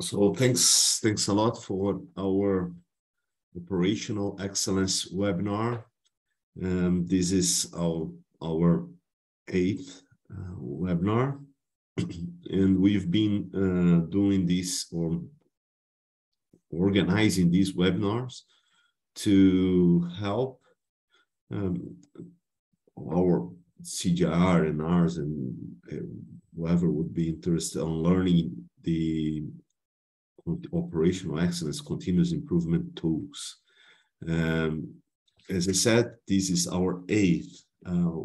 So thanks, thanks a lot for our operational excellence webinar. Um, this is our, our eighth uh, webinar, and we've been uh, doing this or organizing these webinars to help um, our CGR and ours and uh, whoever would be interested on learning the operational excellence continuous improvement tools. Um, as I said, this is our eighth uh,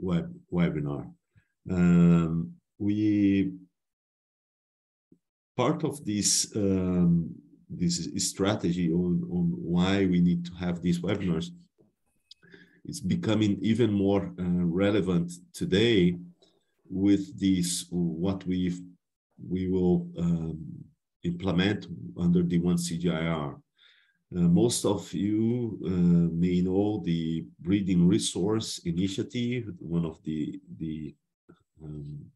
web webinar. Um, we part of this um, this strategy on, on why we need to have these webinars it's becoming even more uh, relevant today with this what we we will um, implement under the one CGIAR. Uh, most of you uh, may know the Breeding Resource Initiative, one of the the um,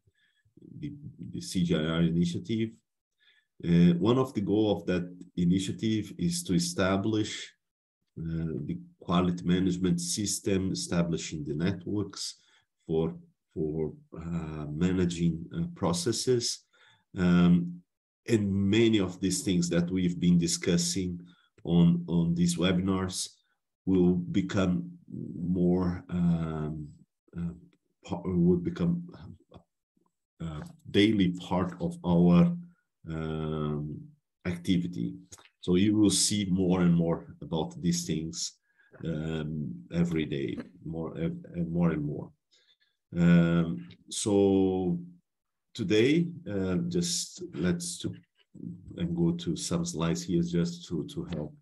the, the CGIAR initiative. Uh, one of the goal of that initiative is to establish uh, the quality management system, establishing the networks for for uh, managing uh, processes. Um, and many of these things that we've been discussing on, on these webinars will become more, um, uh, would become a uh, daily part of our um, activity. So you will see more and more about these things um, every day, more and more and more. Um, so today, uh, just let's to, and go to some slides here just to, to help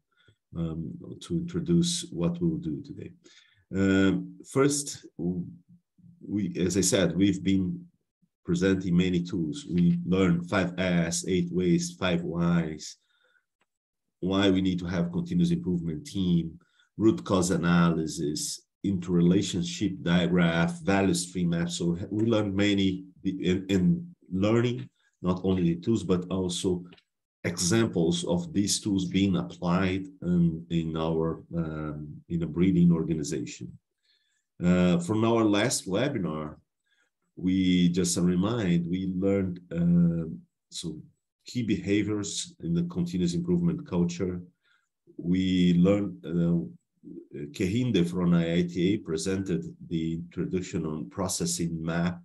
um, to introduce what we'll do today. Um, first, we, as I said, we've been presenting many tools. We learned five S, eight ways, five whys, why we need to have continuous improvement team, root cause analysis, interrelationship diagram, value stream map. So we learned many in, in learning, not only the tools, but also examples of these tools being applied in, in our um, in a breeding organization. Uh, from our last webinar, we just a remind we learned uh, so key behaviors in the continuous improvement culture. We learned uh, Kehinde from IITA presented the introduction on processing map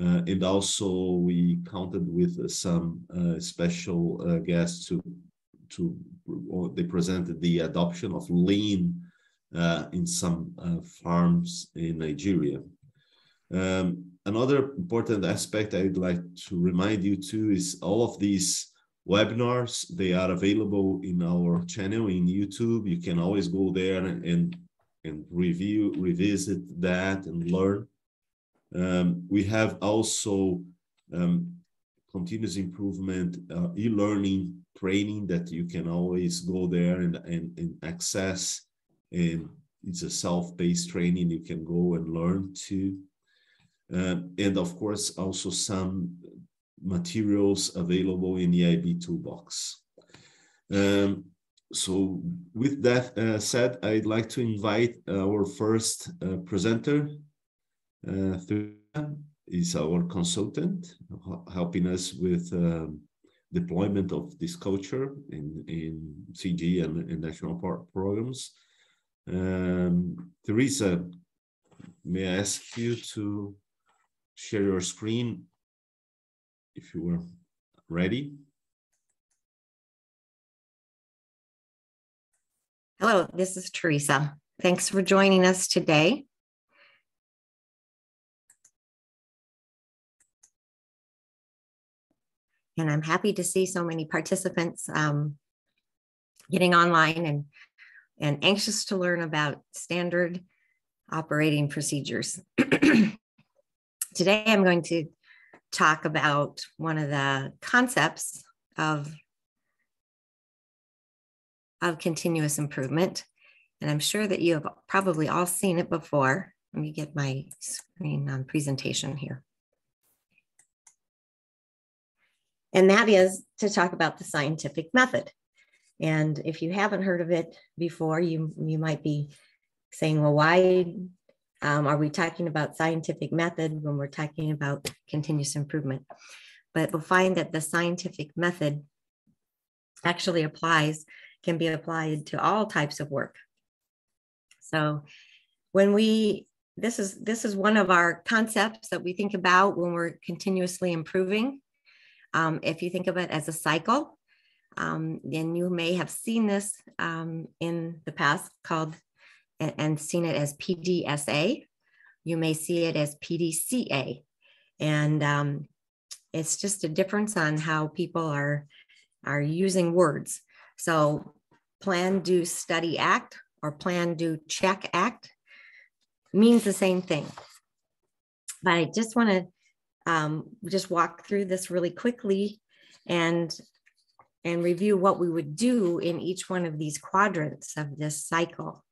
uh, and also we counted with uh, some uh, special uh, guests to to they presented the adoption of lean uh, in some uh, farms in Nigeria. Um, another important aspect I'd like to remind you too is all of these webinars they are available in our channel in YouTube. You can always go there and and review revisit that and learn um, we have also um, continuous improvement uh, e-learning training that you can always go there and, and, and access. And it's a self-paced training you can go and learn too. Um, and of course, also some materials available in the IB toolbox. Um, so with that uh, said, I'd like to invite our first uh, presenter, uh, is our consultant, helping us with um, deployment of this culture in, in CG and, in national programs. Um, Theresa, may I ask you to share your screen if you were ready? Hello, this is Theresa. Thanks for joining us today. And I'm happy to see so many participants um, getting online and, and anxious to learn about standard operating procedures. Today, I'm going to talk about one of the concepts of, of continuous improvement. And I'm sure that you have probably all seen it before. Let me get my screen on presentation here. And that is to talk about the scientific method. And if you haven't heard of it before, you, you might be saying, well, why um, are we talking about scientific method when we're talking about continuous improvement? But we'll find that the scientific method actually applies, can be applied to all types of work. So when we, this is, this is one of our concepts that we think about when we're continuously improving. Um, if you think of it as a cycle, um, you may have seen this um, in the past called and, and seen it as PDSA. You may see it as PDCA. And um, it's just a difference on how people are, are using words. So plan, do, study, act, or plan, do, check, act means the same thing. But I just want to um, just walk through this really quickly and and review what we would do in each one of these quadrants of this cycle.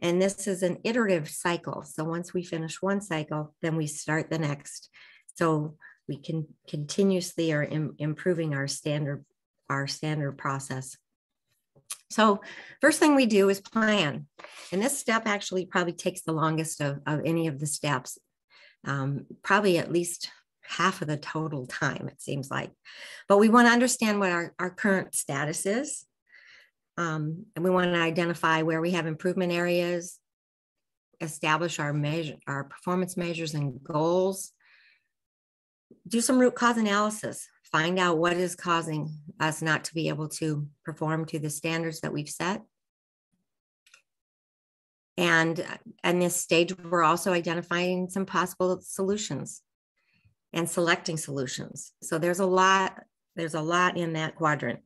And this is an iterative cycle. So once we finish one cycle, then we start the next. So we can continuously are Im improving our standard, our standard process. So first thing we do is plan. And this step actually probably takes the longest of, of any of the steps, um, probably at least half of the total time, it seems like. But we want to understand what our, our current status is. Um, and we want to identify where we have improvement areas, establish our measure, our performance measures and goals, do some root cause analysis, find out what is causing us not to be able to perform to the standards that we've set. And in this stage, we're also identifying some possible solutions and selecting solutions. So there's a lot, there's a lot in that quadrant.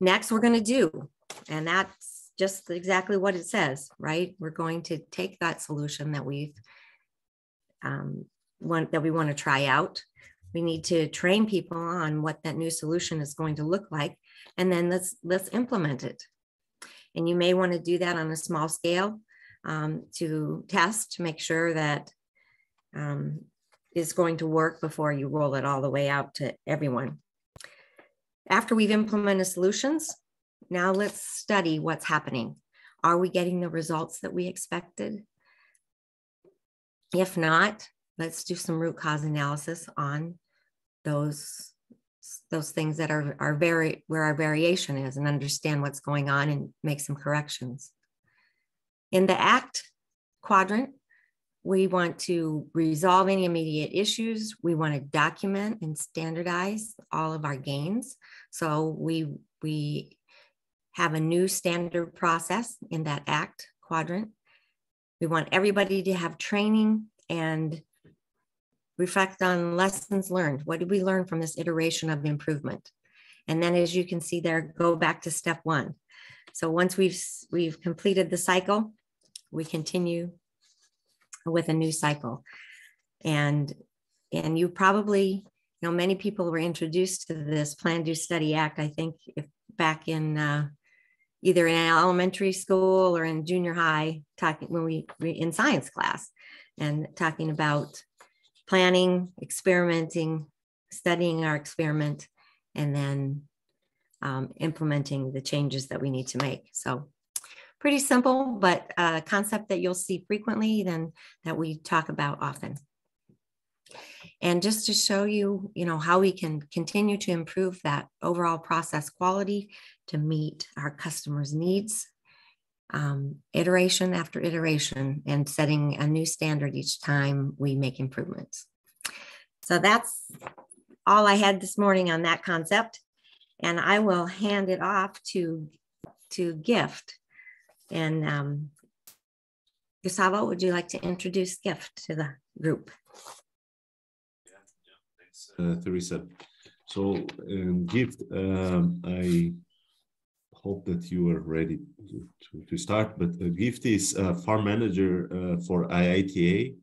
Next, we're going to do, and that's just exactly what it says, right? We're going to take that solution that we've um, want that we want to try out. We need to train people on what that new solution is going to look like, and then let's let's implement it. And you may want to do that on a small scale um, to test to make sure that um, is going to work before you roll it all the way out to everyone. After we've implemented solutions, now let's study what's happening. Are we getting the results that we expected? If not, let's do some root cause analysis on those those things that are, are very where our variation is and understand what's going on and make some corrections. In the ACT quadrant, we want to resolve any immediate issues. We want to document and standardize all of our gains. So we, we have a new standard process in that ACT quadrant. We want everybody to have training and reflect on lessons learned. What did we learn from this iteration of improvement? And then as you can see there, go back to step one. So once we've, we've completed the cycle, we continue with a new cycle. And, and you probably, you know, many people were introduced to this Plan, Do, Study, Act, I think if back in uh, either in elementary school or in junior high, talking when we in science class and talking about planning, experimenting, studying our experiment, and then um, implementing the changes that we need to make. So pretty simple, but a concept that you'll see frequently then that we talk about often. And just to show you, you know, how we can continue to improve that overall process quality to meet our customers' needs, um, iteration after iteration, and setting a new standard each time we make improvements. So that's all I had this morning on that concept. And I will hand it off to, to Gift. And um, Gustavo, would you like to introduce GIFT to the group? Yeah, yeah thanks, uh, Theresa. So, um, GIFT, um, I hope that you are ready to, to, start, but uh, GIFT is a farm manager uh, for IITA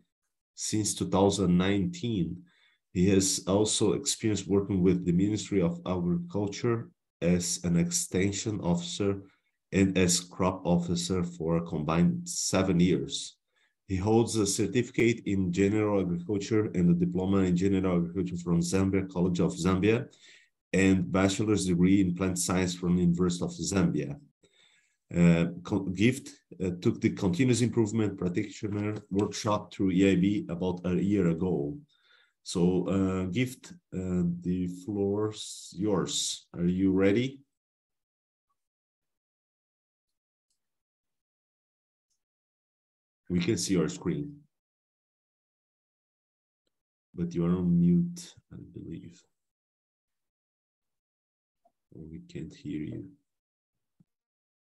since 2019. He has also experience working with the Ministry of Agriculture as an extension officer and as crop officer for a combined seven years. He holds a certificate in general agriculture and a diploma in general agriculture from Zambia College of Zambia and bachelor's degree in plant science from the University of Zambia. Uh, Gift uh, took the continuous improvement practitioner workshop through EIB about a year ago. So uh, Gift, uh, the floor's yours. Are you ready? We can see your screen. But you are on mute, I believe. We can't hear you.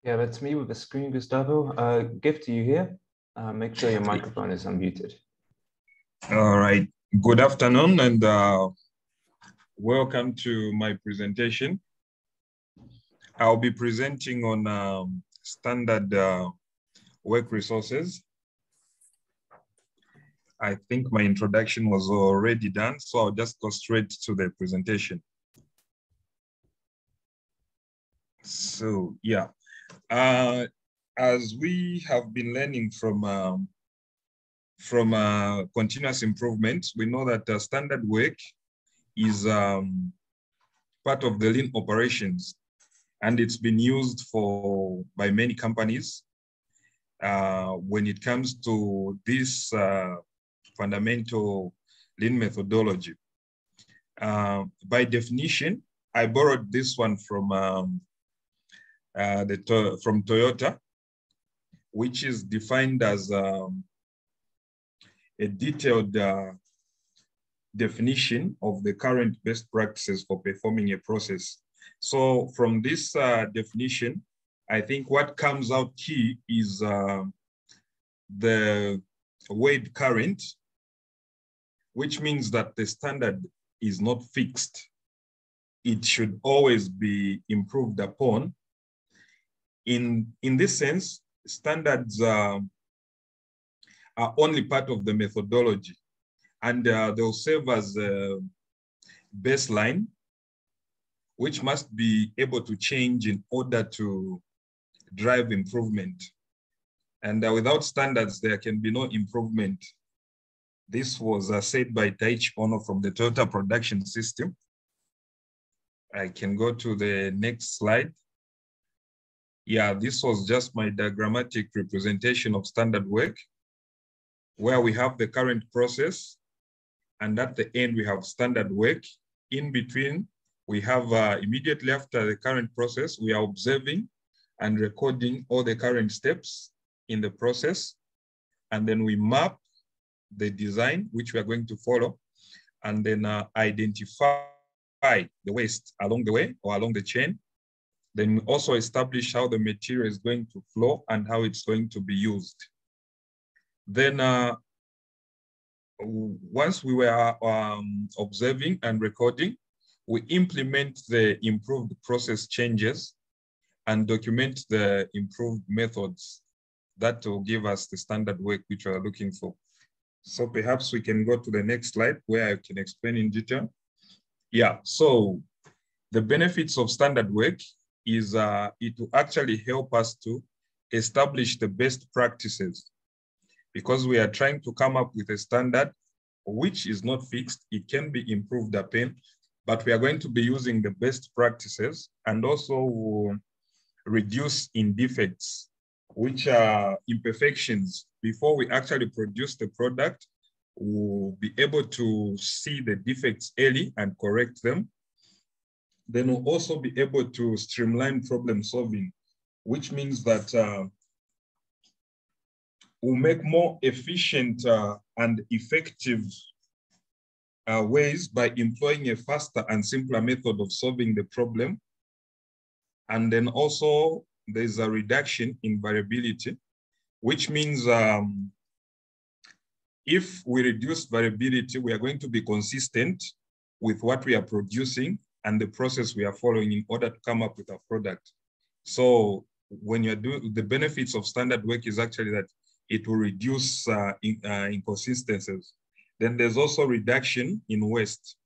Yeah, that's me with the screen, Gustavo. Uh, Gift, are you here? Uh, make sure your microphone is unmuted. All right. Good afternoon and uh, welcome to my presentation. I'll be presenting on um, standard uh, work resources. I think my introduction was already done, so I'll just go straight to the presentation. So yeah, uh, as we have been learning from um, from uh, continuous improvement, we know that uh, standard work is um, part of the lean operations, and it's been used for by many companies uh, when it comes to this uh, fundamental lean methodology. Uh, by definition, I borrowed this one from um, uh, the to from Toyota, which is defined as um, a detailed uh, definition of the current best practices for performing a process. So from this uh, definition, I think what comes out key is uh, the weight current, which means that the standard is not fixed. It should always be improved upon in, in this sense, standards are only part of the methodology and uh, they'll serve as a baseline, which must be able to change in order to drive improvement. And uh, without standards, there can be no improvement. This was uh, said by Taiichi Ohno from the Toyota production system. I can go to the next slide. Yeah, this was just my diagrammatic representation of standard work, where we have the current process, and at the end we have standard work. In between, we have uh, immediately after the current process, we are observing and recording all the current steps in the process. And then we map the design, which we are going to follow, and then uh, identify the waste along the way or along the chain, then we also establish how the material is going to flow and how it's going to be used. Then uh, once we were um, observing and recording, we implement the improved process changes and document the improved methods that will give us the standard work which we are looking for. So perhaps we can go to the next slide where I can explain in detail. Yeah, so the benefits of standard work is uh, it will actually help us to establish the best practices because we are trying to come up with a standard which is not fixed. It can be improved upon, but we are going to be using the best practices and also reduce in defects, which are imperfections. Before we actually produce the product, we'll be able to see the defects early and correct them then we'll also be able to streamline problem solving, which means that uh, we'll make more efficient uh, and effective uh, ways by employing a faster and simpler method of solving the problem. And then also there's a reduction in variability, which means um, if we reduce variability, we are going to be consistent with what we are producing and the process we are following in order to come up with a product. So when you're doing the benefits of standard work is actually that it will reduce uh, in, uh, inconsistencies. Then there's also reduction in waste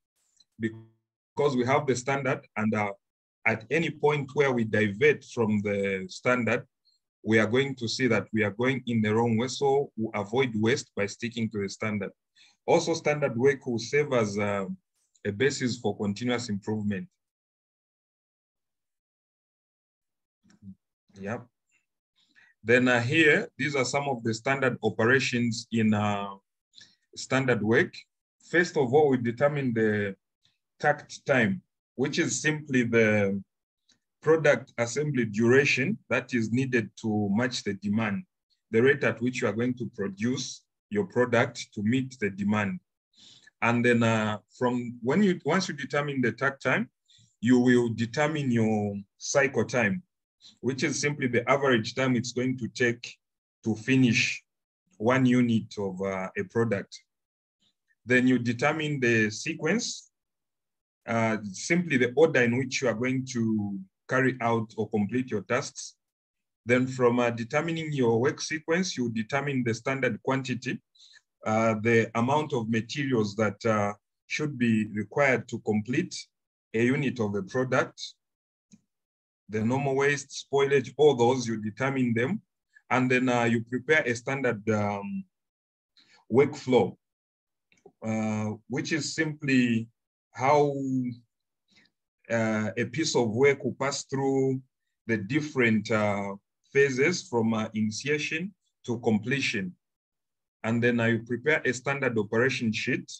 because we have the standard and uh, at any point where we divert from the standard, we are going to see that we are going in the wrong way. So we avoid waste by sticking to the standard. Also, standard work will serve as a, a basis for continuous improvement. Yep. Then uh, here, these are some of the standard operations in uh, standard work. First of all, we determine the takt time, which is simply the product assembly duration that is needed to match the demand, the rate at which you are going to produce your product to meet the demand. And then uh, from when you, once you determine the takt time, you will determine your cycle time, which is simply the average time it's going to take to finish one unit of uh, a product. Then you determine the sequence, uh, simply the order in which you are going to carry out or complete your tasks. Then from uh, determining your work sequence, you determine the standard quantity, uh, the amount of materials that uh, should be required to complete a unit of a product, the normal waste, spoilage, all those, you determine them. And then uh, you prepare a standard um, workflow, uh, which is simply how uh, a piece of work will pass through the different uh, phases from uh, initiation to completion. And then I prepare a standard operation sheet,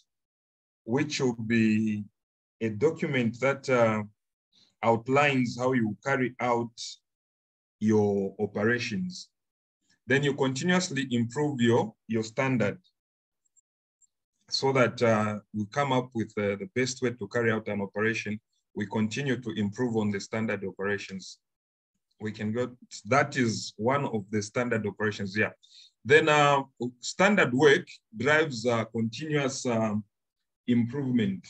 which will be a document that uh, outlines how you carry out your operations. Then you continuously improve your, your standard so that uh, we come up with uh, the best way to carry out an operation we continue to improve on the standard operations. We can go, that is one of the standard operations, yeah. Then uh, standard work drives uh, continuous um, improvement.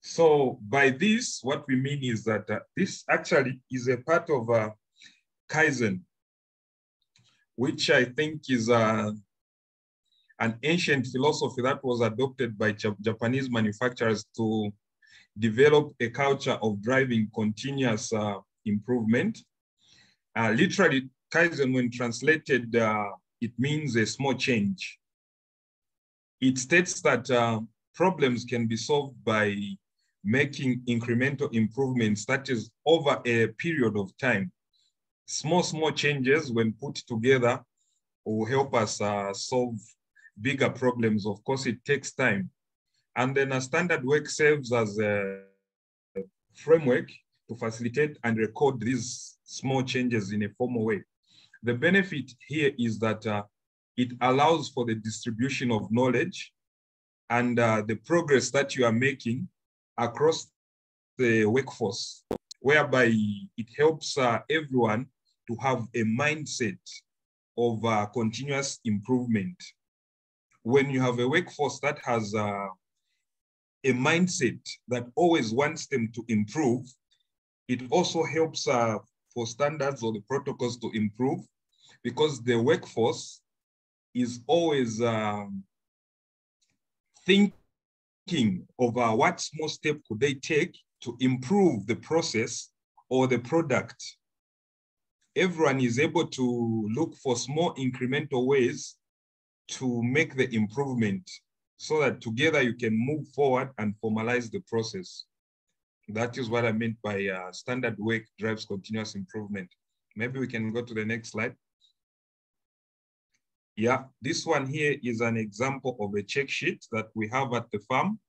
So by this, what we mean is that uh, this actually is a part of uh, Kaizen, which I think is uh, an ancient philosophy that was adopted by Japanese manufacturers to develop a culture of driving continuous uh, improvement. Uh, literally, Kaizen, when translated, uh, it means a small change. It states that uh, problems can be solved by making incremental improvements, that is over a period of time. Small, small changes when put together will help us uh, solve bigger problems. Of course, it takes time. And then a standard work serves as a framework to facilitate and record these small changes in a formal way. The benefit here is that uh, it allows for the distribution of knowledge and uh, the progress that you are making across the workforce, whereby it helps uh, everyone to have a mindset of uh, continuous improvement. When you have a workforce that has uh, a mindset that always wants them to improve, it also helps uh, for standards or the protocols to improve because the workforce is always um, thinking of uh, what small step could they take to improve the process or the product. Everyone is able to look for small incremental ways to make the improvement so that together you can move forward and formalize the process. That is what I meant by uh, standard work drives continuous improvement. Maybe we can go to the next slide. Yeah, this one here is an example of a check sheet that we have at the farm.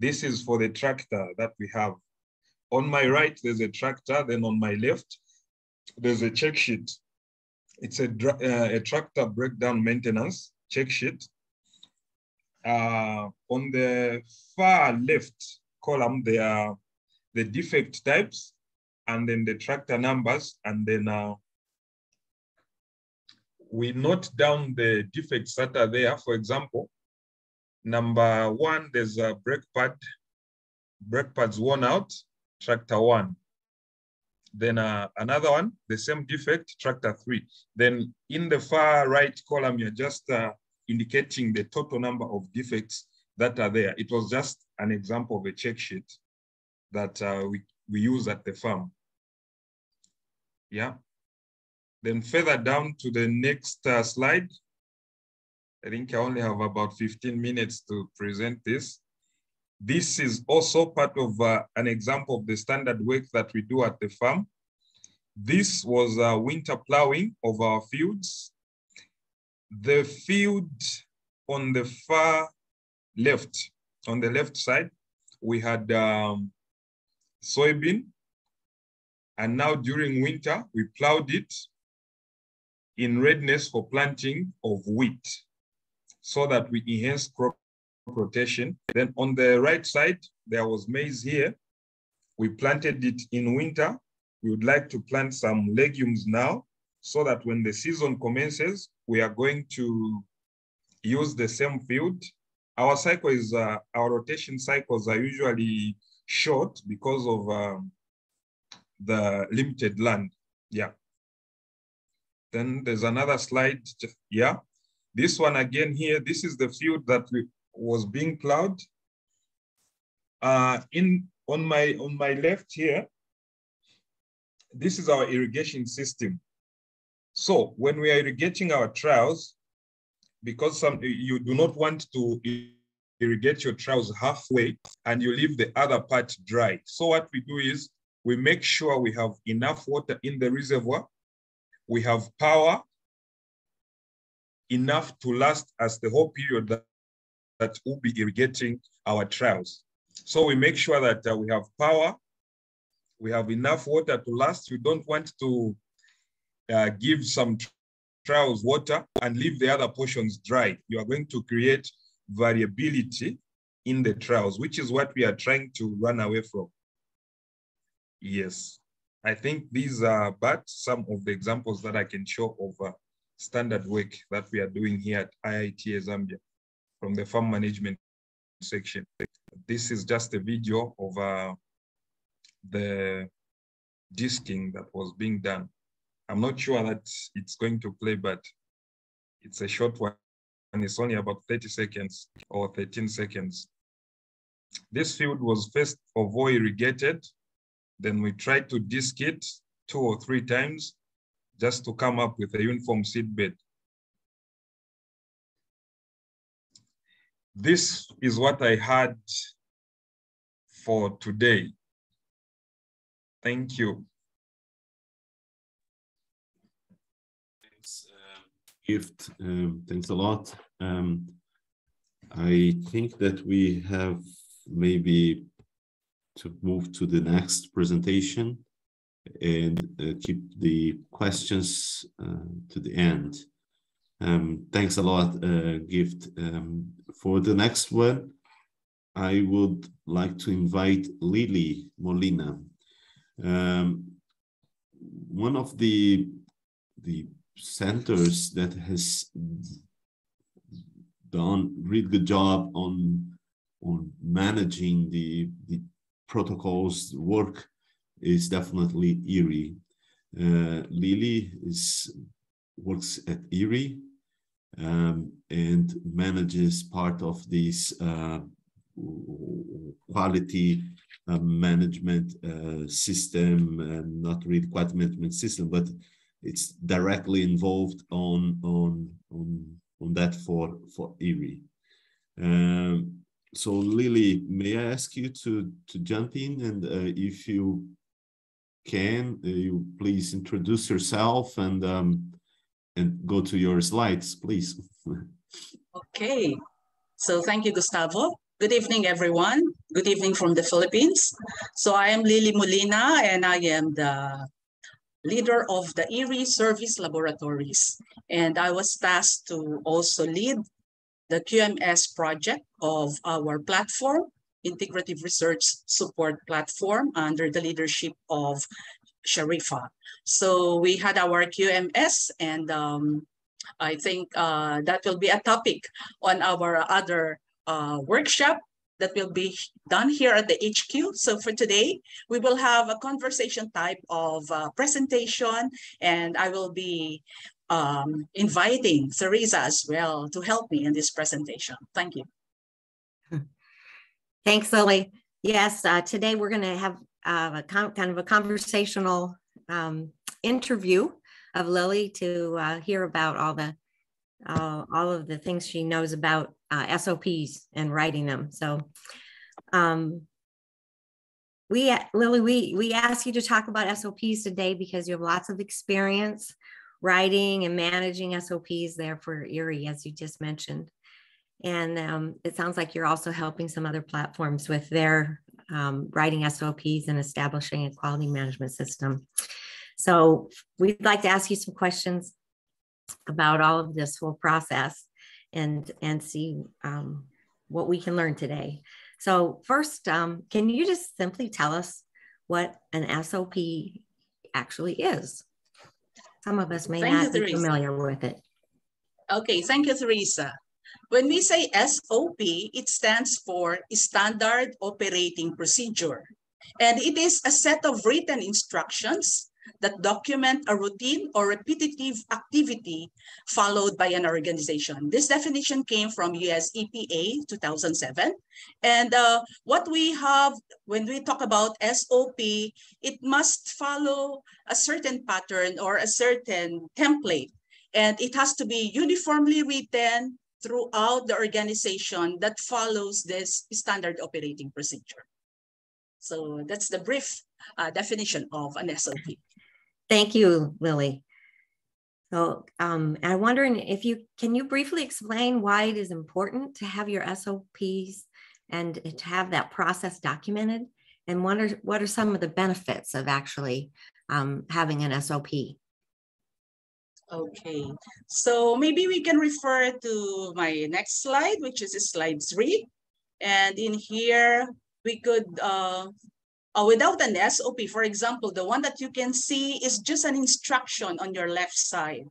This is for the tractor that we have. On my right, there's a tractor, then on my left, there's a check sheet. It's a, uh, a tractor breakdown maintenance check sheet uh, on the far left column, there are the defect types and then the tractor numbers. And then uh, we note down the defects that are there. For example, number one, there's a brake pad, brake pads worn out, tractor one. Then uh, another one, the same defect, tractor three. Then in the far right column, you're just uh, indicating the total number of defects that are there. It was just an example of a check sheet that uh, we, we use at the farm. Yeah. Then further down to the next uh, slide. I think I only have about 15 minutes to present this. This is also part of uh, an example of the standard work that we do at the farm. This was uh, winter plowing of our fields. The field on the far left, on the left side, we had um, soybean. And now during winter, we plowed it in readiness for planting of wheat so that we enhance crop rotation. Then on the right side, there was maize here. We planted it in winter. We would like to plant some legumes now so that when the season commences, we are going to use the same field. Our cycle is, uh, our rotation cycles are usually short because of um, the limited land. Yeah. Then there's another slide. Yeah. This one again here, this is the field that we, was being plowed. Uh, in on my on my left here, this is our irrigation system. So when we are irrigating our troughs, because some you do not want to irrigate your troughs halfway and you leave the other part dry. So what we do is we make sure we have enough water in the reservoir. We have power enough to last us the whole period that, that we'll be irrigating our troughs. So we make sure that uh, we have power, we have enough water to last. We don't want to uh, give some trials water and leave the other portions dry. You are going to create variability in the trials, which is what we are trying to run away from. Yes, I think these are but some of the examples that I can show of uh, standard work that we are doing here at IITA Zambia from the farm management section. This is just a video of uh, the disking that was being done. I'm not sure that it's going to play, but it's a short one and it's only about 30 seconds or 13 seconds. This field was first of all irrigated. Then we tried to disc it two or three times just to come up with a uniform seed bed. This is what I had for today. Thank you. Thanks, uh, gift. Um, thanks a lot. Um, I think that we have maybe to move to the next presentation and uh, keep the questions uh, to the end. Um, thanks a lot, uh, Gift. Um, for the next one, I would like to invite Lily Molina. Um, one of the the centers that has done really good job on on managing the the protocols work is definitely IRRI. Uh, Lily is works at IRRI um, and manages part of this uh, quality uh, management uh, system, and not really quality management system, but it's directly involved on on on on that for for IRRI. Um, so Lily, may I ask you to to jump in and uh, if you can uh, you please introduce yourself and um, and go to your slides, please. okay, so thank you, Gustavo. Good evening, everyone. Good evening from the Philippines. So I am Lily Molina, and I am the leader of the IRRI Service Laboratories. And I was tasked to also lead the QMS project of our platform integrative research support platform under the leadership of Sharifa. So we had our QMS and um, I think uh, that will be a topic on our other uh, workshop that will be done here at the HQ. So for today, we will have a conversation type of uh, presentation and I will be um, inviting Theresa as well to help me in this presentation. Thank you. Thanks, Lily. Yes, uh, today we're going to have uh, a kind of a conversational um, interview of Lily to uh, hear about all the uh, all of the things she knows about uh, SOPs and writing them. So, um, we Lily, we we asked you to talk about SOPs today because you have lots of experience writing and managing SOPs there for IRRI, as you just mentioned. And um, it sounds like you're also helping some other platforms with their um, writing SOPs and establishing a quality management system. So we'd like to ask you some questions about all of this whole process and, and see um, what we can learn today. So first, um, can you just simply tell us what an SOP actually is? Some of us may thank not you, be familiar with it. Okay, thank you, Theresa. When we say SOP, it stands for Standard Operating Procedure. And it is a set of written instructions that document a routine or repetitive activity followed by an organization. This definition came from US EPA 2007. And uh, what we have when we talk about SOP, it must follow a certain pattern or a certain template. And it has to be uniformly written throughout the organization that follows this standard operating procedure. So that's the brief uh, definition of an SOP. Thank you, Lily. So um, I'm wondering if you, can you briefly explain why it is important to have your SOPs and to have that process documented? And what are, what are some of the benefits of actually um, having an SOP? Okay, so maybe we can refer to my next slide, which is slide three. And in here, we could, uh, uh, without an SOP, for example, the one that you can see is just an instruction on your left side.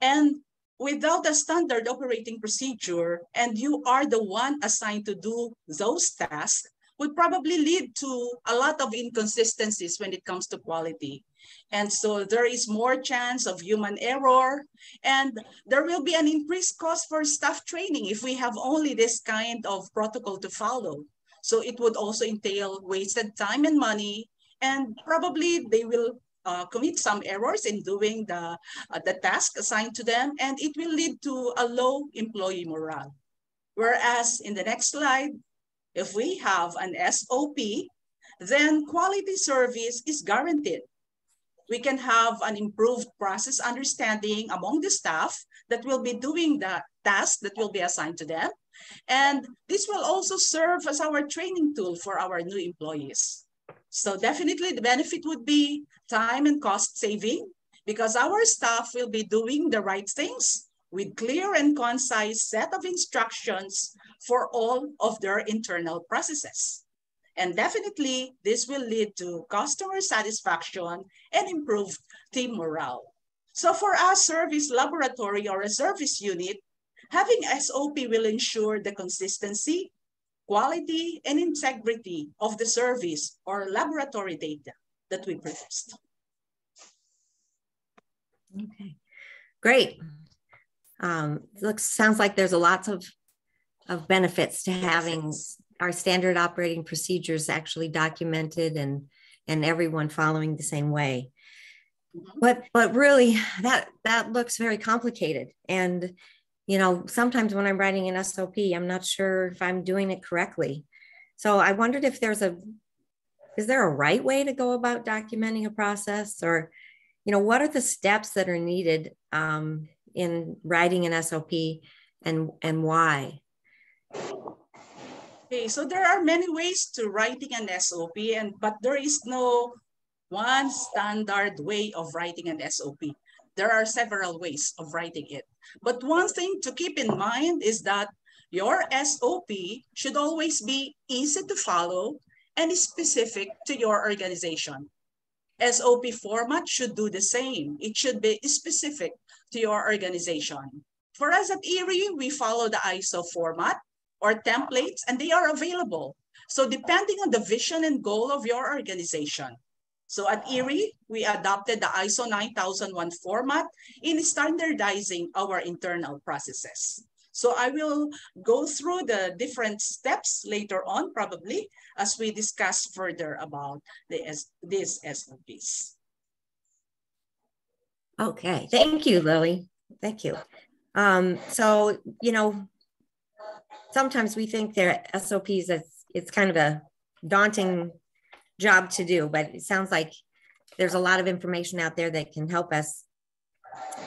And without a standard operating procedure, and you are the one assigned to do those tasks, would probably lead to a lot of inconsistencies when it comes to quality. And so there is more chance of human error and there will be an increased cost for staff training if we have only this kind of protocol to follow. So it would also entail wasted time and money and probably they will uh, commit some errors in doing the, uh, the task assigned to them and it will lead to a low employee morale. Whereas in the next slide, if we have an SOP, then quality service is guaranteed we can have an improved process understanding among the staff that will be doing the task that will be assigned to them. And this will also serve as our training tool for our new employees. So definitely the benefit would be time and cost saving because our staff will be doing the right things with clear and concise set of instructions for all of their internal processes. And definitely, this will lead to customer satisfaction and improved team morale. So for us, service laboratory or a service unit, having SOP will ensure the consistency, quality, and integrity of the service or laboratory data that we produced. Okay, great. Um, looks sounds like there's a lots of of benefits to having our standard operating procedures actually documented and and everyone following the same way mm-hmm. but but really that that looks very complicated and you know sometimes when i'm writing an sop i'm not sure if i'm doing it correctly so i wondered if there's a is there a right way to go about documenting a process or you know what are the steps that are needed um, in writing an sop and and why Okay, so there are many ways to writing an SOP, and but there is no one standard way of writing an SOP. There are several ways of writing it. But one thing to keep in mind is that your SOP should always be easy to follow and specific to your organization. SOP format should do the same. It should be specific to your organization. For us at IRRI, we follow the ISO format or templates, and they are available. So depending on the vision and goal of your organization. So at IRRI, we adopted the ISO 9001 format in standardizing our internal processes. So I will go through the different steps later on, probably, as we discuss further about the, S these SOPs. Okay, thank you, Lily. Thank you. Um, so, you know, sometimes we think that SOPs, it's, it's kind of a daunting job to do, but it sounds like there's a lot of information out there that can help us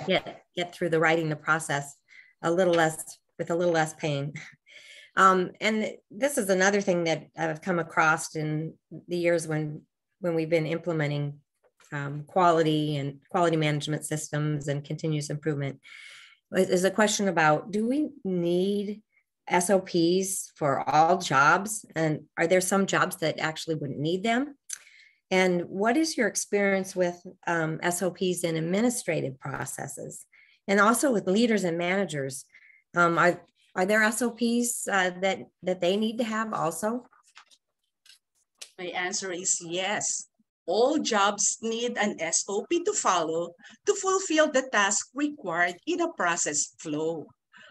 get, get through the writing the process a little less, with a little less pain. Um, and this is another thing that I've come across in the years when, when we've been implementing um, quality and quality management systems and continuous improvement is a question about do we need SOPs for all jobs? And are there some jobs that actually wouldn't need them? And what is your experience with um, SOPs in administrative processes? And also with leaders and managers, um, are, are there SOPs uh, that, that they need to have also? My answer is yes. All jobs need an SOP to follow to fulfill the task required in a process flow.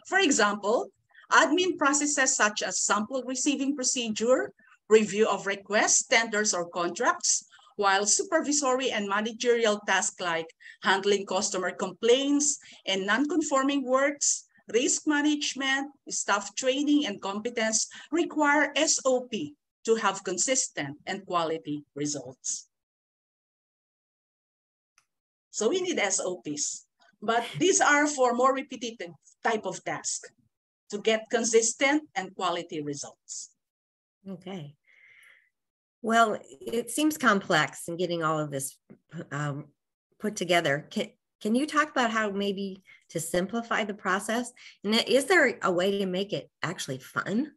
For example, admin processes such as sample receiving procedure, review of requests, tenders, or contracts, while supervisory and managerial tasks like handling customer complaints and non-conforming works, risk management, staff training, and competence require SOP to have consistent and quality results. So we need SOPs, but these are for more repetitive type of task to get consistent and quality results. Okay. Well, it seems complex in getting all of this um, put together. Can, can you talk about how maybe to simplify the process? And is there a way to make it actually fun?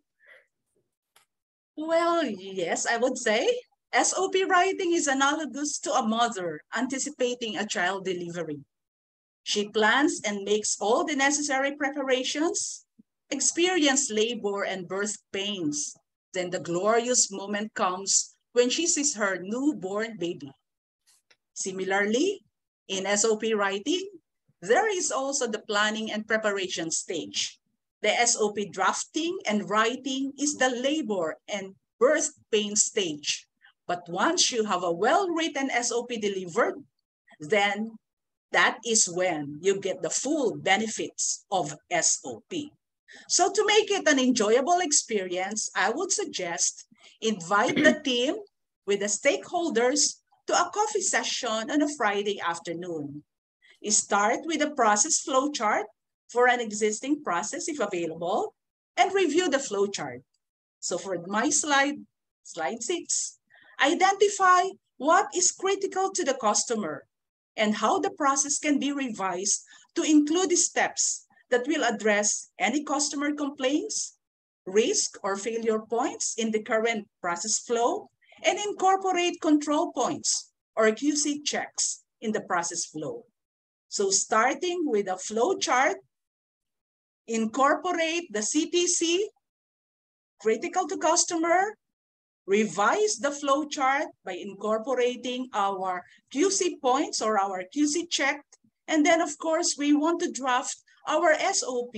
Well, yes, I would say SOP writing is analogous to a mother anticipating a child delivery. She plans and makes all the necessary preparations, experience labor and birth pains. Then the glorious moment comes when she sees her newborn baby. Similarly, in SOP writing, there is also the planning and preparation stage. The SOP drafting and writing is the labor and birth pain stage. But once you have a well-written SOP delivered, then that is when you get the full benefits of SOP. So to make it an enjoyable experience, I would suggest invite the team with the stakeholders to a coffee session on a Friday afternoon. Start with a process flowchart for an existing process if available and review the flowchart. So for my slide, slide six, Identify what is critical to the customer and how the process can be revised to include steps that will address any customer complaints, risk or failure points in the current process flow, and incorporate control points or QC checks in the process flow. So starting with a flow chart, incorporate the CTC, critical to customer, revise the flow chart by incorporating our QC points or our QC check. And then of course, we want to draft our SOP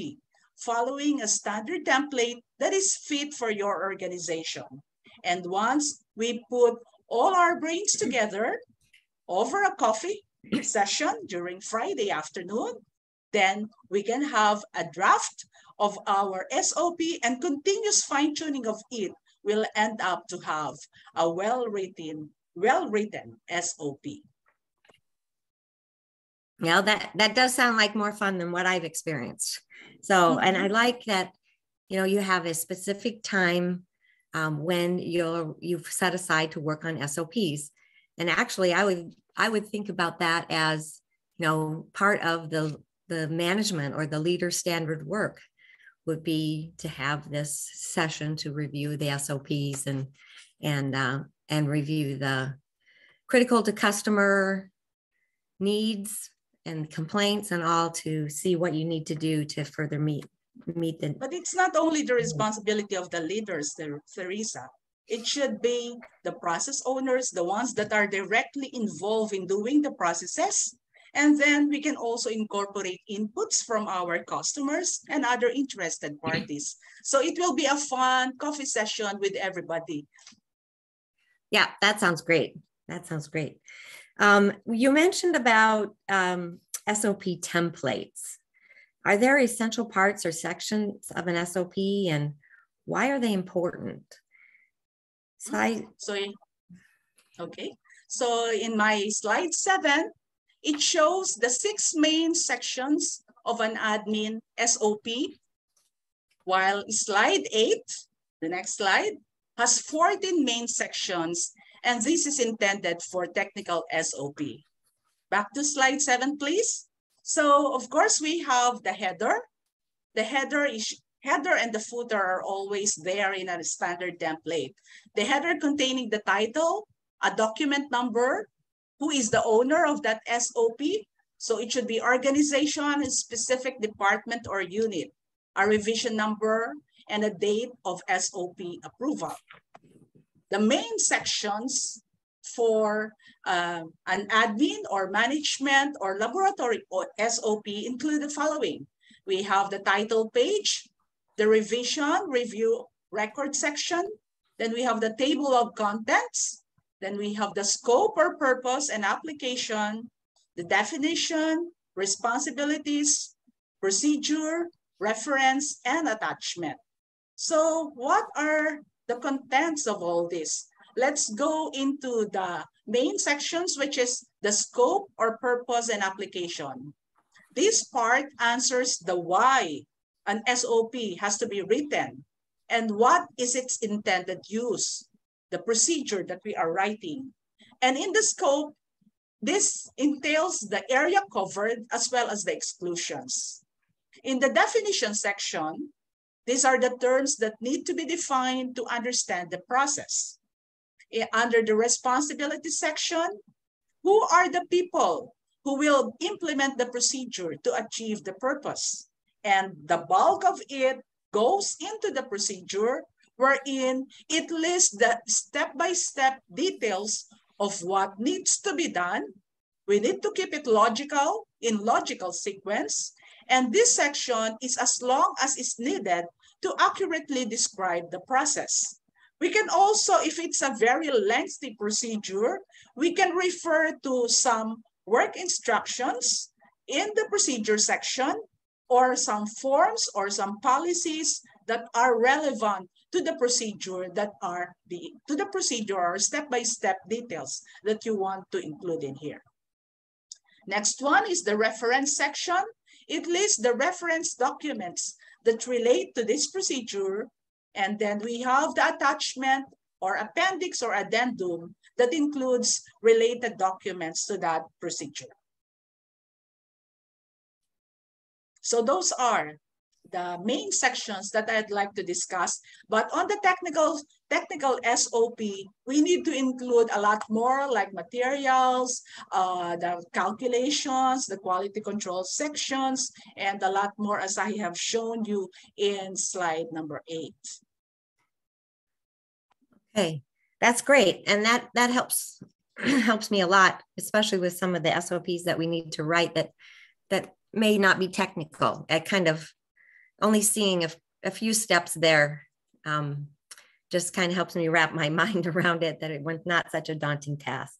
following a standard template that is fit for your organization. And once we put all our brains together over a coffee session during Friday afternoon, then we can have a draft of our SOP and continuous fine tuning of it will end up to have a well-written, well-written SOP. Yeah, that, that does sound like more fun than what I've experienced. So, mm-hmm. and I like that, you know, you have a specific time um, when you're, you've set aside to work on SOPs. And actually I would, I would think about that as, you know, part of the, the management or the leader standard work would be to have this session to review the SOPs and and uh, and review the critical to customer needs and complaints and all to see what you need to do to further meet meet the but it's not only the responsibility of the leaders there Theresa it should be the process owners the ones that are directly involved in doing the processes and then we can also incorporate inputs from our customers and other interested parties. So it will be a fun coffee session with everybody. Yeah, that sounds great. That sounds great. Um, you mentioned about um, SOP templates. Are there essential parts or sections of an SOP and why are they important? Slide. So, okay. So in my slide seven, it shows the six main sections of an admin SOP, while slide eight, the next slide, has 14 main sections, and this is intended for technical SOP. Back to slide seven, please. So of course we have the header. The header is header and the footer are always there in a standard template. The header containing the title, a document number, who is the owner of that SOP. So it should be organization, specific department or unit, a revision number, and a date of SOP approval. The main sections for uh, an admin or management or laboratory or SOP include the following. We have the title page, the revision, review, record section. Then we have the table of contents. Then we have the scope or purpose and application, the definition, responsibilities, procedure, reference, and attachment. So what are the contents of all this? Let's go into the main sections, which is the scope or purpose and application. This part answers the why an SOP has to be written and what is its intended use, the procedure that we are writing. And in the scope, this entails the area covered as well as the exclusions. In the definition section, these are the terms that need to be defined to understand the process. Eh, under the responsibility section, who are the people who will implement the procedure to achieve the purpose? and the bulk of it goes into the procedure wherein it lists the step-by-step -step details of what needs to be done. We need to keep it logical, in logical sequence, and this section is as long as is needed to accurately describe the process. We can also, if it's a very lengthy procedure, we can refer to some work instructions in the procedure section or some forms or some policies that are relevant to the procedure that are the to the procedure or step-by-step -step details that you want to include in here. Next one is the reference section. It lists the reference documents that relate to this procedure. And then we have the attachment or appendix or addendum that includes related documents to that procedure. So those are the main sections that I'd like to discuss. But on the technical technical SOP, we need to include a lot more like materials, uh, the calculations, the quality control sections, and a lot more as I have shown you in slide number eight. Okay, that's great. And that, that helps helps me a lot, especially with some of the SOPs that we need to write that that may not be technical at kind of only seeing a, a few steps there um, just kind of helps me wrap my mind around it that it was not such a daunting task.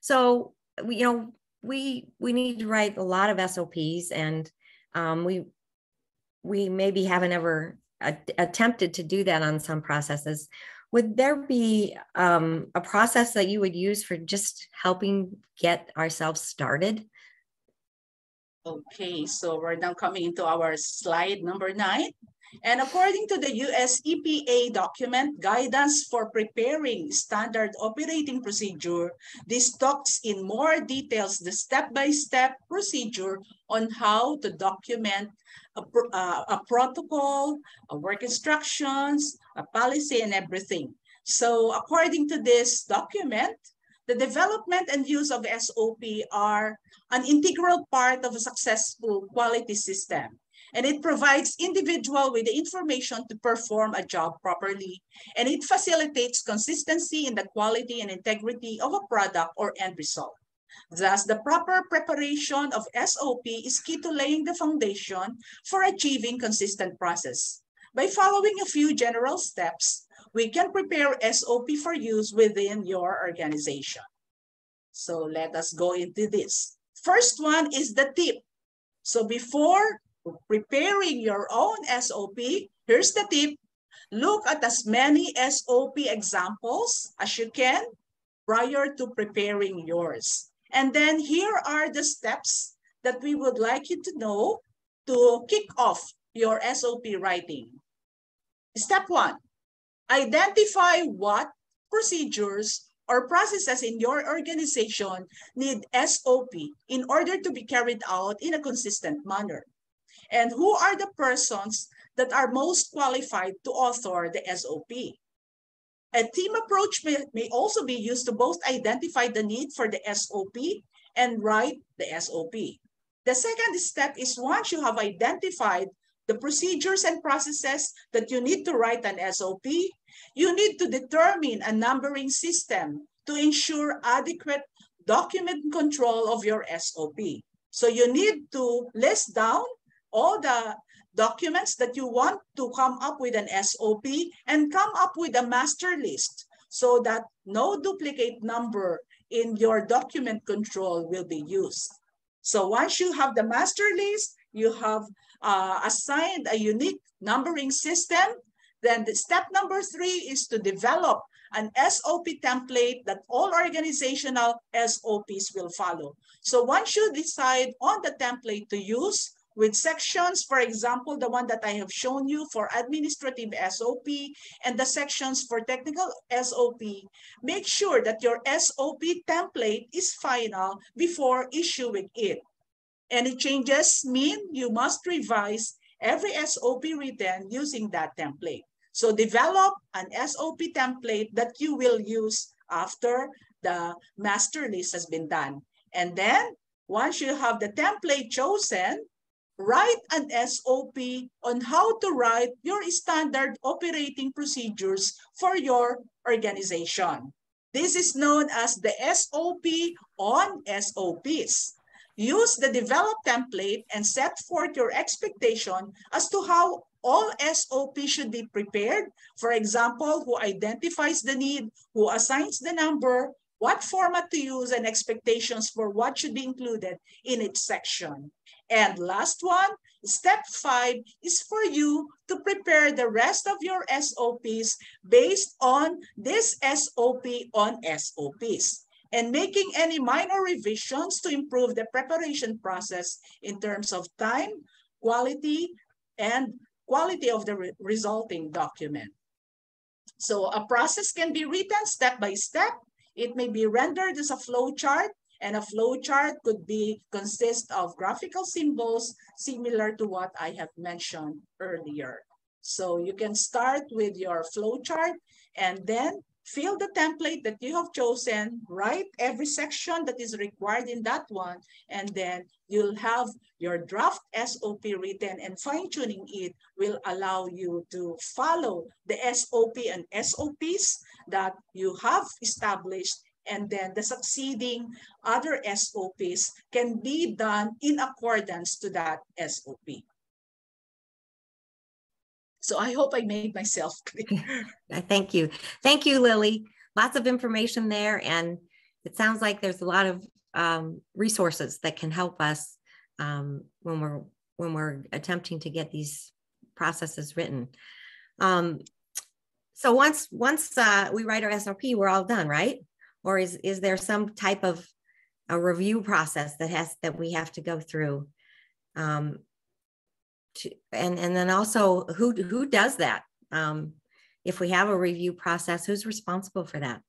So you know we we need to write a lot of sops and um, we we maybe haven't ever a- attempted to do that on some processes. Would there be um, a process that you would use for just helping get ourselves started? Okay, so we're now coming into our slide number nine. And according to the US EPA document, Guidance for Preparing Standard Operating Procedure, this talks in more details the step-by-step -step procedure on how to document a, uh, a protocol, a work instructions, a policy, and everything. So according to this document, the development and use of SOP are an integral part of a successful quality system. And it provides individual with the information to perform a job properly. And it facilitates consistency in the quality and integrity of a product or end result. Thus, the proper preparation of SOP is key to laying the foundation for achieving consistent process. By following a few general steps, we can prepare SOP for use within your organization. So let us go into this. First one is the tip. So before preparing your own SOP, here's the tip. Look at as many SOP examples as you can prior to preparing yours. And then here are the steps that we would like you to know to kick off your SOP writing. Step one, identify what procedures or processes in your organization need SOP in order to be carried out in a consistent manner. And who are the persons that are most qualified to author the SOP? A team approach may, may also be used to both identify the need for the SOP and write the SOP. The second step is once you have identified the procedures and processes that you need to write an SOP, you need to determine a numbering system to ensure adequate document control of your SOP. So you need to list down all the documents that you want to come up with an SOP and come up with a master list so that no duplicate number in your document control will be used. So once you have the master list, you have uh, assigned a unique numbering system, then the step number three is to develop an SOP template that all organizational SOPs will follow. So once you decide on the template to use, with sections, for example, the one that I have shown you for administrative SOP and the sections for technical SOP, make sure that your SOP template is final before issuing it. Any changes mean you must revise every SOP written using that template. So develop an SOP template that you will use after the master list has been done. And then once you have the template chosen, write an SOP on how to write your standard operating procedures for your organization. This is known as the SOP on SOPs. Use the develop template and set forth your expectation as to how all SOP should be prepared. For example, who identifies the need, who assigns the number, what format to use, and expectations for what should be included in each section. And last one, step five is for you to prepare the rest of your SOPs based on this SOP on SOPs and making any minor revisions to improve the preparation process in terms of time, quality, and quality of the re resulting document. So a process can be written step by step. It may be rendered as a flow chart and a flow chart could be consist of graphical symbols similar to what I have mentioned earlier. So you can start with your flow chart and then fill the template that you have chosen, write every section that is required in that one, and then you'll have your draft SOP written and fine-tuning it will allow you to follow the SOP and SOPs that you have established and then the succeeding other SOPs can be done in accordance to that SOP. So I hope I made myself clear. Thank you. Thank you, Lily. Lots of information there. And it sounds like there's a lot of um, resources that can help us um, when we're when we're attempting to get these processes written. Um, so once once uh, we write our SOP, we're all done, right? Or is is there some type of a review process that has that we have to go through um to, and and then also who who does that? Um if we have a review process who's responsible for that?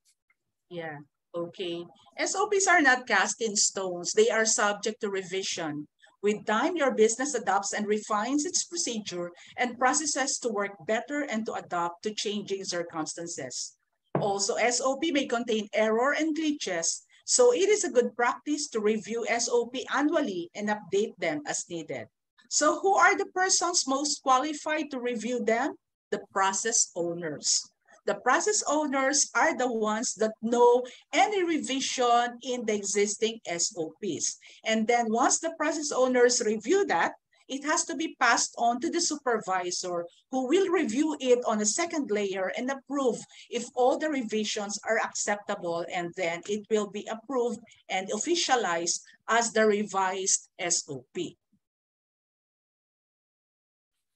Yeah okay. Sops are not cast in stones. They are subject to revision. With time, your business adopts and refines its procedure and processes to work better and to adapt to changing circumstances. Also, SOP may contain error and glitches, so it is a good practice to review SOP annually and update them as needed. So who are the persons most qualified to review them? The process owners. The process owners are the ones that know any revision in the existing SOPs. And then once the process owners review that, it has to be passed on to the supervisor who will review it on a second layer and approve if all the revisions are acceptable and then it will be approved and officialized as the revised SOP.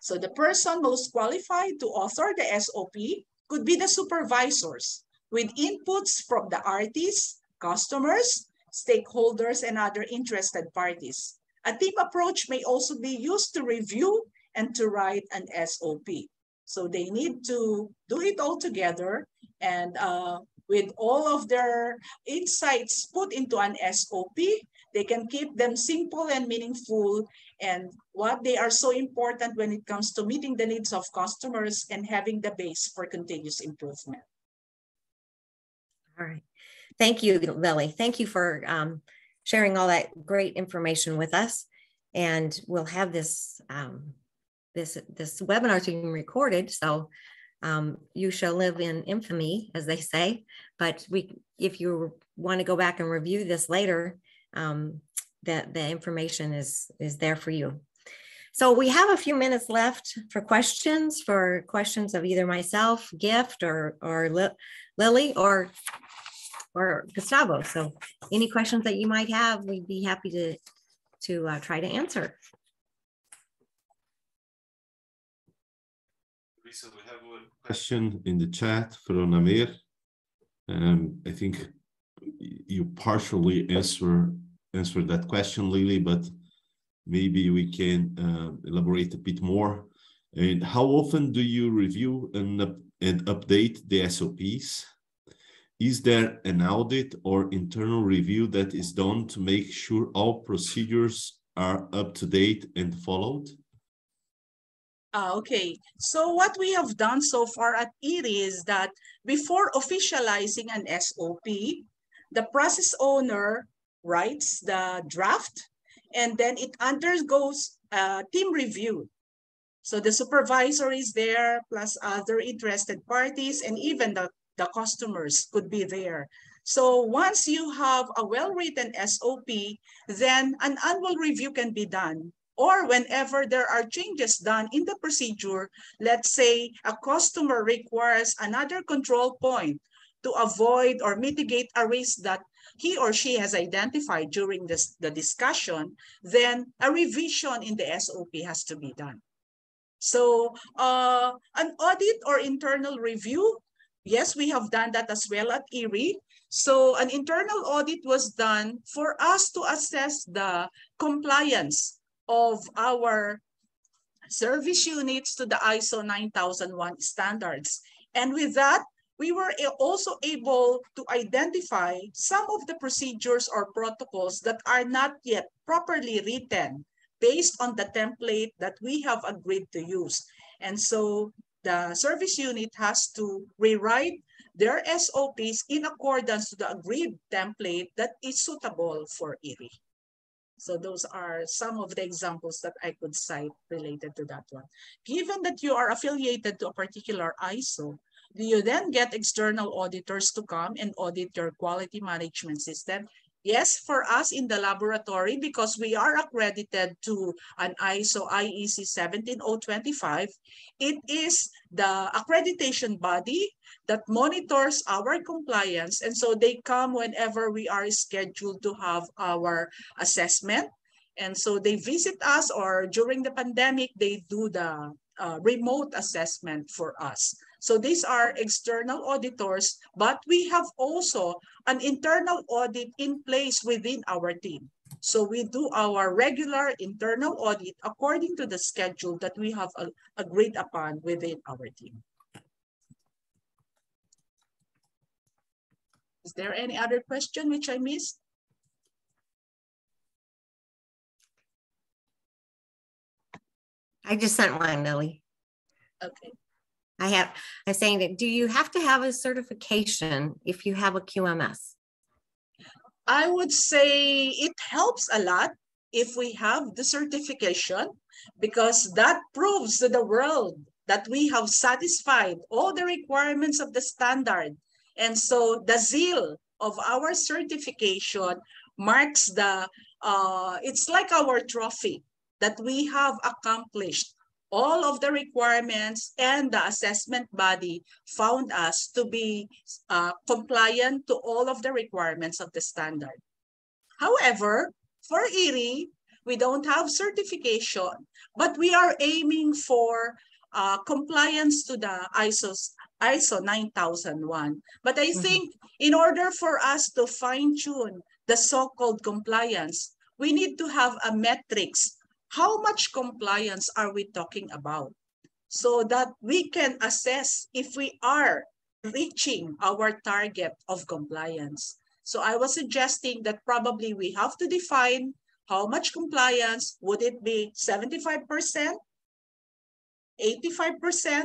So the person most qualified to author the SOP could be the supervisors with inputs from the artists, customers, stakeholders, and other interested parties. A team approach may also be used to review and to write an SOP. So they need to do it all together and uh, with all of their insights put into an SOP, they can keep them simple and meaningful and what they are so important when it comes to meeting the needs of customers and having the base for continuous improvement. All right. Thank you, Lily. Thank you for um, sharing all that great information with us. And we'll have this um, this this webinar being recorded, so um, you shall live in infamy, as they say. But we, if you want to go back and review this later, um, that the information is is there for you. So we have a few minutes left for questions, for questions of either myself, Gift, or or Lily, or or Gustavo. So any questions that you might have, we'd be happy to, to uh, try to answer. Lisa, we have a question in the chat from Amir. Um, I think you partially answer answered that question, Lily, but maybe we can uh, elaborate a bit more. And how often do you review and, and update the SOPs? Is there an audit or internal review that is done to make sure all procedures are up to date and followed? Uh, okay, so what we have done so far at IRRI is that before officializing an SOP, the process owner writes the draft and then it undergoes a team review. So the supervisor is there plus other interested parties and even the the customers could be there. So once you have a well-written SOP, then an annual review can be done. Or whenever there are changes done in the procedure, let's say a customer requires another control point to avoid or mitigate a risk that he or she has identified during this, the discussion, then a revision in the SOP has to be done. So uh, an audit or internal review Yes, we have done that as well at IRRI. So an internal audit was done for us to assess the compliance of our service units to the ISO 9001 standards. And with that, we were also able to identify some of the procedures or protocols that are not yet properly written based on the template that we have agreed to use. And so the service unit has to rewrite their SOPs in accordance to the agreed template that is suitable for IRRI. So those are some of the examples that I could cite related to that one. Given that you are affiliated to a particular ISO, do you then get external auditors to come and audit your quality management system Yes, for us in the laboratory, because we are accredited to an ISO IEC 17025, it is the accreditation body that monitors our compliance. And so they come whenever we are scheduled to have our assessment. And so they visit us or during the pandemic, they do the uh, remote assessment for us. So these are external auditors, but we have also an internal audit in place within our team. So we do our regular internal audit according to the schedule that we have agreed upon within our team. Is there any other question which I missed? I just sent one, Lily. Okay. I have, I'm saying that, do you have to have a certification if you have a QMS? I would say it helps a lot if we have the certification because that proves to the world that we have satisfied all the requirements of the standard. And so the zeal of our certification marks the, uh, it's like our trophy that we have accomplished all of the requirements and the assessment body found us to be uh, compliant to all of the requirements of the standard. However, for IRRI, we don't have certification, but we are aiming for uh, compliance to the ISO's, ISO 9001. But I mm -hmm. think in order for us to fine tune the so-called compliance, we need to have a metrics how much compliance are we talking about so that we can assess if we are reaching our target of compliance. So I was suggesting that probably we have to define how much compliance, would it be 75%, 85%,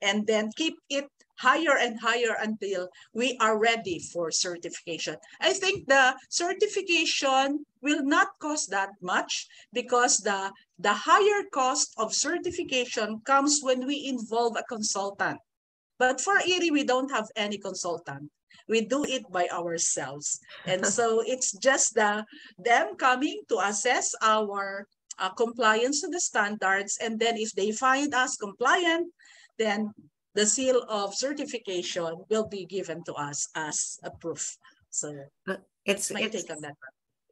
and then keep it higher and higher until we are ready for certification. I think the certification will not cost that much because the, the higher cost of certification comes when we involve a consultant. But for IRRI, we don't have any consultant. We do it by ourselves. And so it's just the them coming to assess our uh, compliance to the standards. And then if they find us compliant, then the seal of certification will be given to us as a proof. So it's my it's, take on that.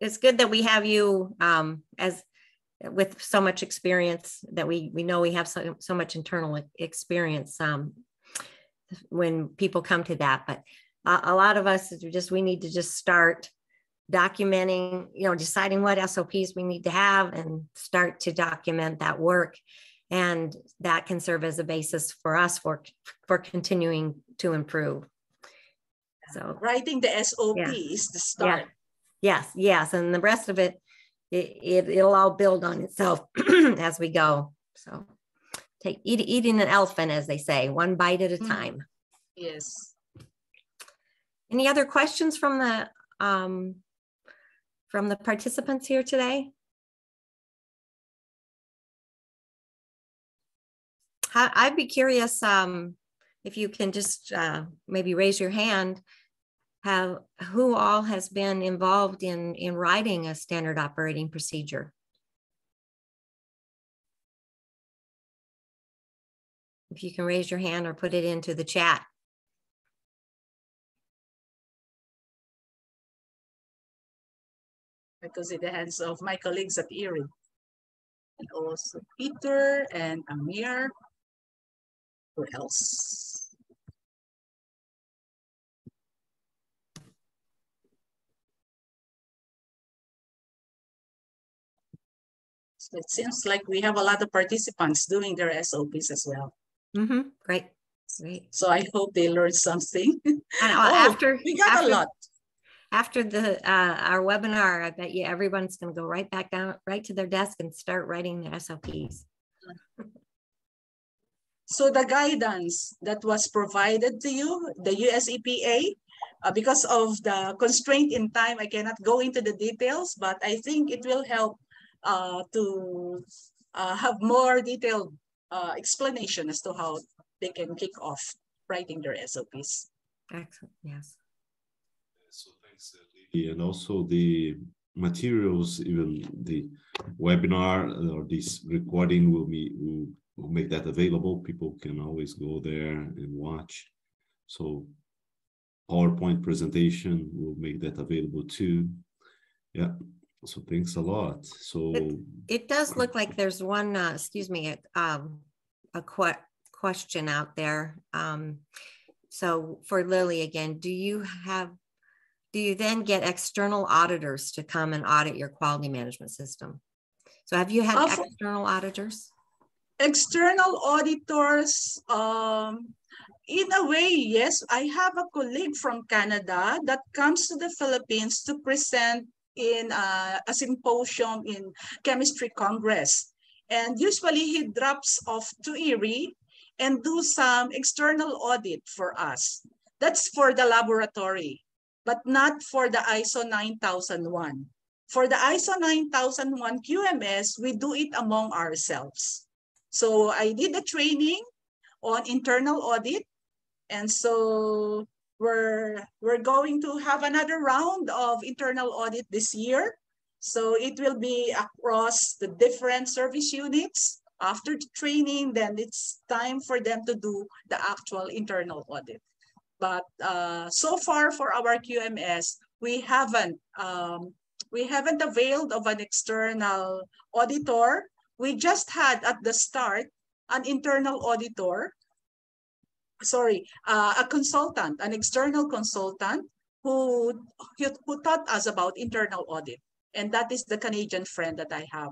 It's good that we have you um, as with so much experience that we we know we have so, so much internal experience um, when people come to that. But uh, a lot of us just we need to just start documenting, you know, deciding what SOPs we need to have and start to document that work and that can serve as a basis for us for for continuing to improve so writing the sops yeah. is the start yeah. Yes yes and the rest of it, it, it it'll all build on itself as we go so take eat, eating an elephant as they say one bite at a mm-hmm. time yes any other questions from the um, from the participants here today I'd be curious um, if you can just uh, maybe raise your hand. Have who all has been involved in in writing a standard operating procedure? If you can raise your hand or put it into the chat. Because in the hands of my colleagues at IRRI And also Peter and Amir who else? It seems like we have a lot of participants doing their SOPs as well. Mm-hmm. Great. Great. So I hope they learned something. And oh, after we got after, a lot. After the uh, our webinar, I bet you everyone's going to go right back down, right to their desk and start writing their SOPs. So the guidance that was provided to you, the US EPA, uh, because of the constraint in time, I cannot go into the details, but I think it will help uh, to uh, have more detailed uh, explanation as to how they can kick off writing their SOPs. Excellent, yes. So thanks, Lily. And also the materials, even the webinar or this recording will be will we'll make that available. People can always go there and watch. So PowerPoint presentation, we'll make that available too. Yeah. So thanks a lot. So it, it does look like there's one, uh, excuse me, um, a qu question out there. Um, so for Lily again, do you have, do you then get external auditors to come and audit your quality management system? So have you had uh, external auditors? external auditors, um, in a way, yes, I have a colleague from Canada that comes to the Philippines to present in a, a symposium in Chemistry Congress. And usually he drops off to IRRI and do some external audit for us. That's for the laboratory, but not for the ISO 9001. For the ISO 9001 QMS, we do it among ourselves. So I did the training on internal audit. And so we're, we're going to have another round of internal audit this year. So it will be across the different service units. After the training, then it's time for them to do the actual internal audit. But uh, so far for our QMS, we haven't um, we haven't availed of an external auditor. We just had at the start an internal auditor, sorry, uh, a consultant, an external consultant who, who taught us about internal audit. And that is the Canadian friend that I have.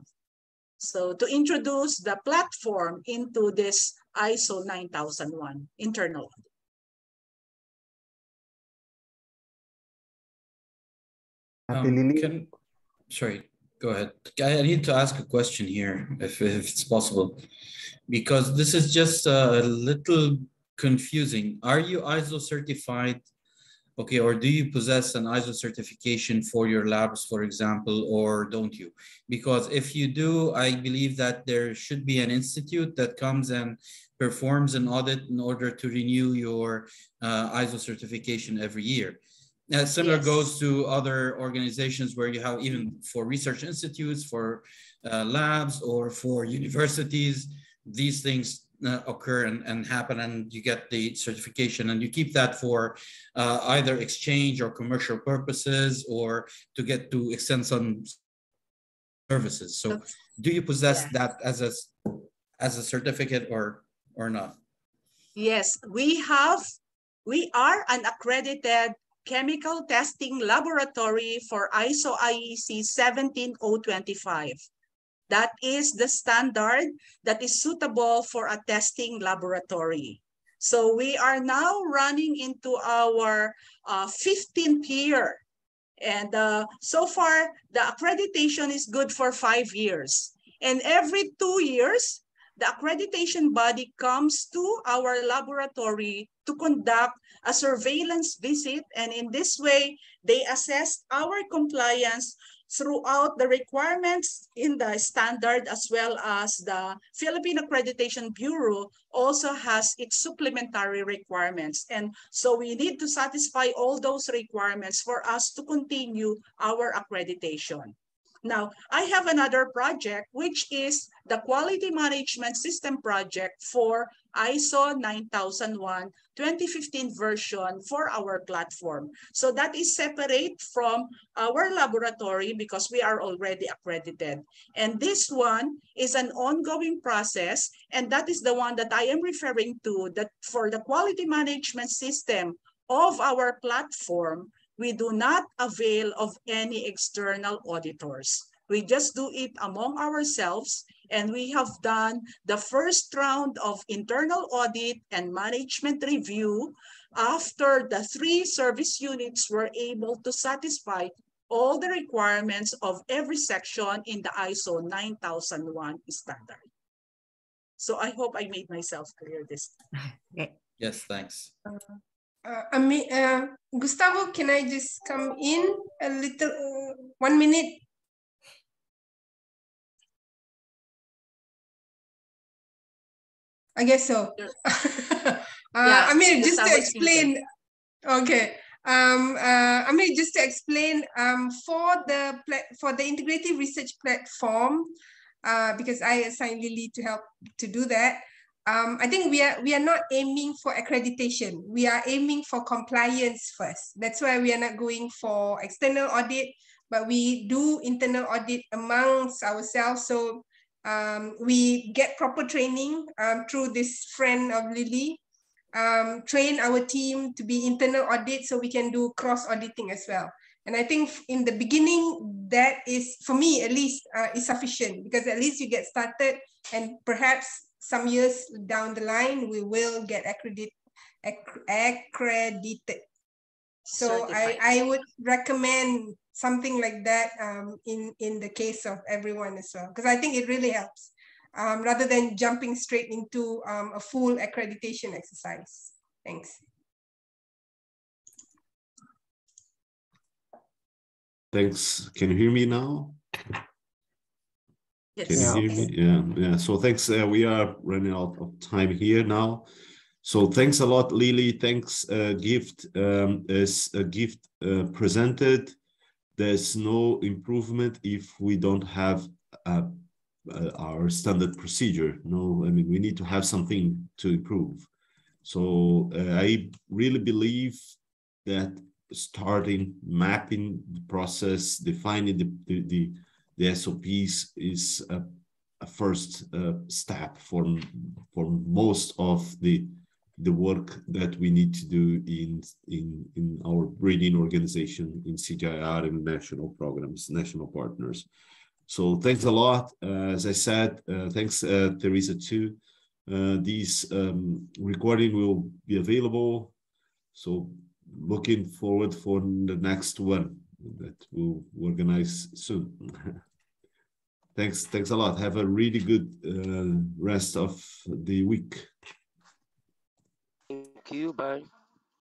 So to introduce the platform into this ISO 9001 internal audit. Um, can, sorry, go ahead. I need to ask a question here, if, if it's possible, because this is just a little confusing. Are you ISO certified? Okay, or do you possess an ISO certification for your labs, for example, or don't you? Because if you do, I believe that there should be an institute that comes and performs an audit in order to renew your uh, ISO certification every year. Uh, similar yes. goes to other organizations where you have even for research institutes, for uh, labs, or for universities, these things uh, occur and, and happen and you get the certification and you keep that for uh, either exchange or commercial purposes or to get to extend some services. So do you possess yeah. that as a, as a certificate or, or not? Yes, we have, we are an accredited chemical testing laboratory for ISO IEC 17025. That is the standard that is suitable for a testing laboratory. So we are now running into our uh, 15th year. And uh, so far, the accreditation is good for five years. And every two years, the accreditation body comes to our laboratory to conduct a surveillance visit. And in this way, they assess our compliance throughout the requirements in the standard as well as the Philippine Accreditation Bureau also has its supplementary requirements. And so we need to satisfy all those requirements for us to continue our accreditation. Now, I have another project, which is the Quality Management System project for ISO 9001 2015 version for our platform. So that is separate from our laboratory because we are already accredited. And this one is an ongoing process. And that is the one that I am referring to that for the quality management system of our platform, we do not avail of any external auditors. We just do it among ourselves and we have done the first round of internal audit and management review after the three service units were able to satisfy all the requirements of every section in the ISO 9001 standard. So I hope I made myself clear this time. Yes, thanks. Uh, uh, uh, Gustavo, can I just come in a little, uh, one minute? I guess so. uh, yeah, I mean, just to explain, okay. Um, uh, I mean, just to explain, um, for the for the integrative research platform, uh, because I assigned Lily to help to do that. Um, I think we are we are not aiming for accreditation. We are aiming for compliance first. That's why we are not going for external audit, but we do internal audit amongst ourselves. So um, we get proper training um, through this friend of Lily, um, train our team to be internal audit so we can do cross auditing as well. And I think in the beginning, that is, for me at least, uh, is sufficient because at least you get started and perhaps some years down the line, we will get accredit, accredited. So I, I would recommend something like that um, in, in the case of everyone as well, because I think it really helps um, rather than jumping straight into um, a full accreditation exercise. Thanks. Thanks. Can you hear me now? Yes. Can you hear me? Yeah, yeah. So thanks. Uh, we are running out of time here now. So thanks a lot, Lily. Thanks, uh, Gift. Um, as a gift uh, presented, there's no improvement if we don't have uh, uh, our standard procedure. No, I mean, we need to have something to improve. So uh, I really believe that starting mapping the process, defining the, the, the, the SOPs is a, a first uh, step for, for most of the the work that we need to do in in in our breeding organization in CGIAR and national programs, national partners. So thanks a lot. Uh, as I said, uh, thanks uh, Theresa too. Uh, this um, recording will be available. So looking forward for the next one that we'll organize soon. thanks, thanks a lot. Have a really good uh, rest of the week. Thank you. Bye.